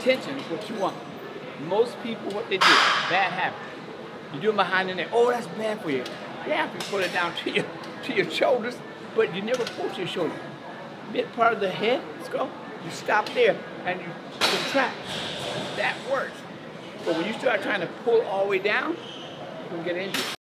Attention is what you want. Most people, what they do, bad habit. You do it behind the neck. Oh, that's bad for you. Yeah, if you put it down to your to your shoulders, but you never pull your shoulder. Mid part of the head, let's go. You stop there and you contract. That works. But when you start trying to pull all the way down, you'll get injured.